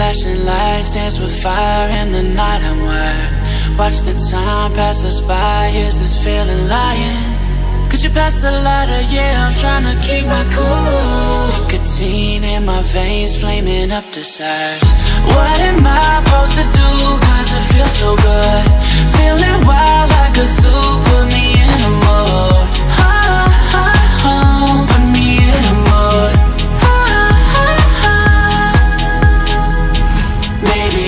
Flashing lights dance with fire in the night. I'm wired. Watch the time pass us by, is this feeling lying? Could you pass the lighter? Yeah, I'm trying to keep my cool. Nicotine in my veins, flaming up desires What am I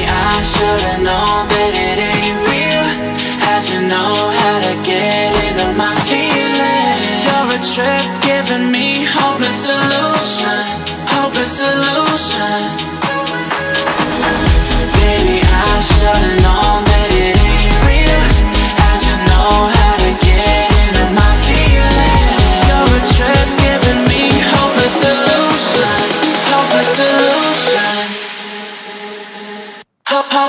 I should've known that it ain't real. How'd you know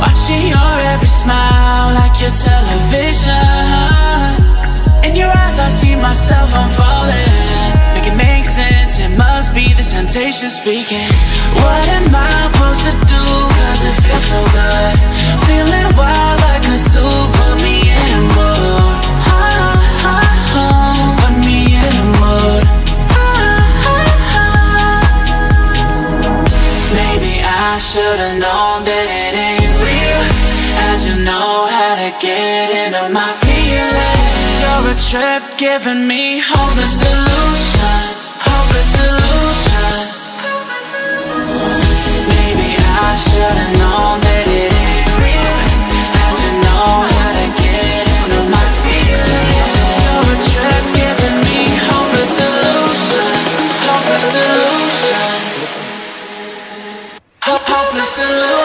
Watching your every smile Like your television. In your eyes I see myself, I'm Make it make sense It must be the temptation speaking. What am I supposed to do? Cause it feels so good. Feeling wild like a zoo Put me in a mood. Put me in a mood. Maybe I should've known that it ain't Get into my feelings You're a trip giving me hopeless illusion, hopeless illusion. Maybe I should've known that it ain't real How'd you know how to get into my feelings You're a trip giving me hopeless illusion, hopeless illusion. Hopeless illusion.